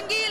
Anguila.